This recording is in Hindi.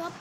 तो आप